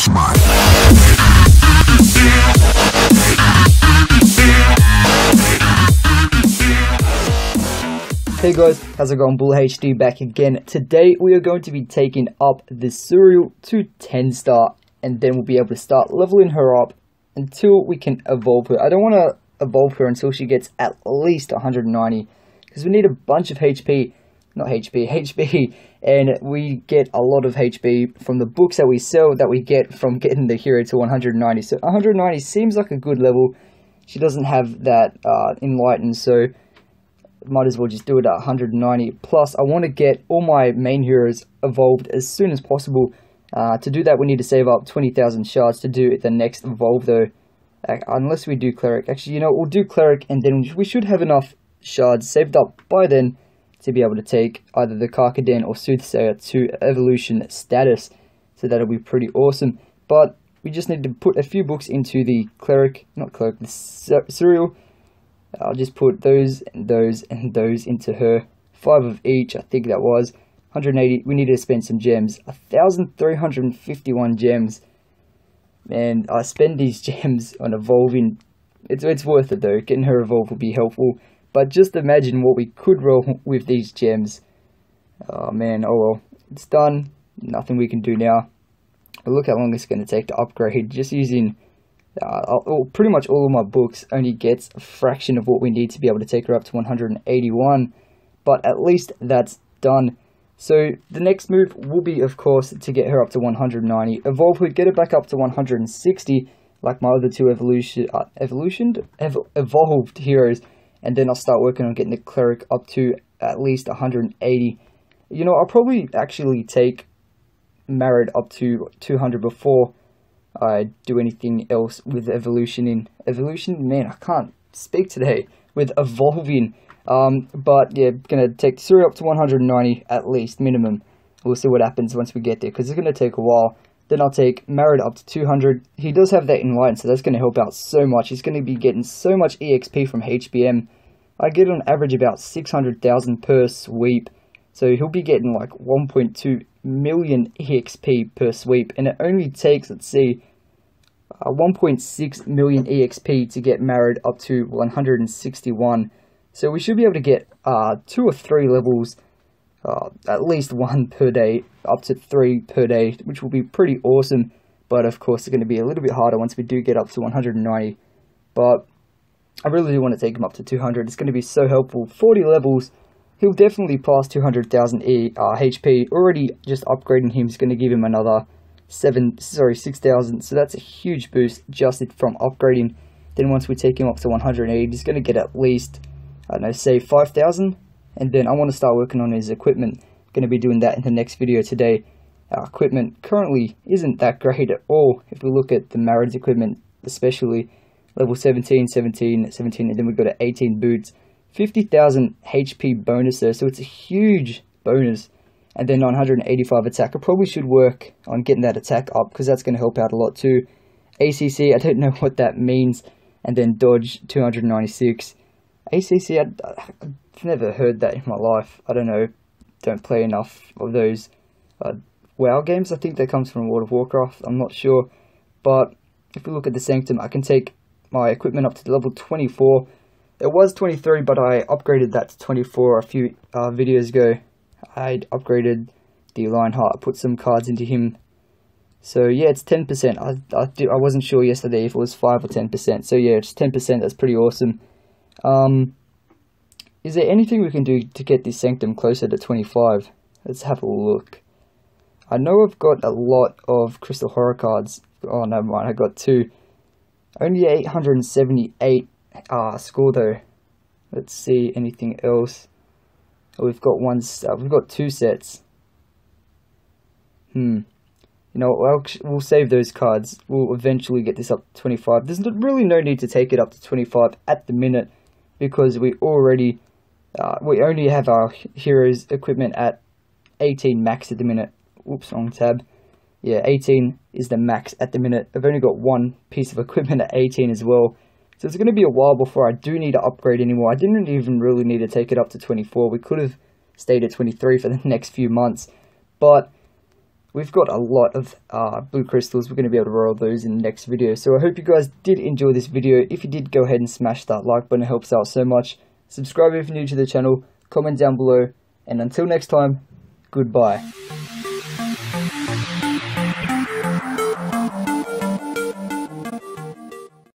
Hey guys, how's it going? Bullet HD back again. Today we are going to be taking up the Suriel to 10 star and then we'll be able to start leveling her up until we can evolve her. I don't want to evolve her until she gets at least 190 because we need a bunch of HP, not HP, HP, and we get a lot of HP from the books that we sell that we get from getting the hero to 190. So 190 seems like a good level. She doesn't have that uh, enlightened, so might as well just do it at 190 plus. I want to get all my main heroes evolved as soon as possible. Uh, to do that we need to save up 20000 shards to do it the next evolve though. Unless we do cleric. Actually you know we'll do cleric and then we should have enough shards saved up by then to be able to take either the Karkadan or Soothsayer to evolution status so that'll be pretty awesome but we just need to put a few books into the cleric not cleric the Suriel I'll just put those and those and those into her. Five of each, I think that was. 180. We need to spend some gems. 1,351 gems. Man, I spend these gems on evolving. It's, it's worth it though. Getting her evolved will be helpful. But just imagine what we could roll with these gems. Oh man, oh well. It's done. Nothing we can do now. But look how long it's going to take to upgrade. Just using uh, pretty much all of my books only gets a fraction of what we need to be able to take her up to 181 but at least that's done so the next move will be of course to get her up to 190 evolve her get her back up to 160 like my other two evolution uh, evolution ev evolved heroes and then I'll start working on getting the cleric up to at least 180 you know I'll probably actually take Marid up to 200 before I do anything else with evolution in evolution. Man, I can't speak today with evolving. Um, but yeah, gonna take Suri up to 190 at least minimum. We'll see what happens once we get there because it's gonna take a while. Then I'll take Marid up to 200. He does have that enlightened, so that's gonna help out so much. He's gonna be getting so much EXP from HBM. I get on average about 600,000 per sweep. So he'll be getting like 1.2 million EXP per sweep, and it only takes, let's see, uh, 1.6 million EXP to get Marid up to 161. So we should be able to get uh, two or three levels, uh, at least one per day, up to three per day, which will be pretty awesome. But of course, it's going to be a little bit harder once we do get up to 190. But I really do want to take him up to 200. It's going to be so helpful. 40 levels he'll definitely pass 200,000 e, uh, HP. Already just upgrading him is going to give him another seven, sorry, 6,000. So that's a huge boost just from upgrading. Then once we take him up to 180, he's going to get at least, I don't know, say 5,000. And then I want to start working on his equipment. Going to be doing that in the next video today. Our equipment currently isn't that great at all. If we look at the Marid's equipment, especially level 17, 17, 17, and then we go to 18 boots. 50,000 HP bonus there, so it's a huge bonus. And then 985 attack. I probably should work on getting that attack up because that's going to help out a lot too. ACC, I don't know what that means. And then dodge 296. ACC, I, I've never heard that in my life. I don't know. Don't play enough of those uh, WoW games. I think that comes from World of Warcraft. I'm not sure. But if we look at the Sanctum, I can take my equipment up to level 24 it was 23, but I upgraded that to 24 a few uh, videos ago. I upgraded the Lionheart, put some cards into him. So yeah, it's 10%. I, I, I wasn't sure yesterday if it was 5 or 10%. So yeah, it's 10%. That's pretty awesome. Um, is there anything we can do to get this Sanctum closer to 25? Let's have a look. I know I've got a lot of Crystal Horror cards. Oh, never mind, I got two. Only 878 Ah, score though. Let's see anything else. Oh, we've got one. Uh, we've got two sets. Hmm. You know, we'll, we'll save those cards. We'll eventually get this up to 25. There's really no need to take it up to 25 at the minute because we already uh, we only have our hero's equipment at 18 max at the minute. Oops, wrong tab. Yeah, 18 is the max at the minute. I've only got one piece of equipment at 18 as well. So it's going to be a while before I do need to upgrade anymore. I didn't even really need to take it up to 24. We could have stayed at 23 for the next few months. But we've got a lot of uh, blue crystals. We're going to be able to roll those in the next video. So I hope you guys did enjoy this video. If you did, go ahead and smash that like button. It helps out so much subscribe if you're new to the channel, comment down below, and until next time, goodbye.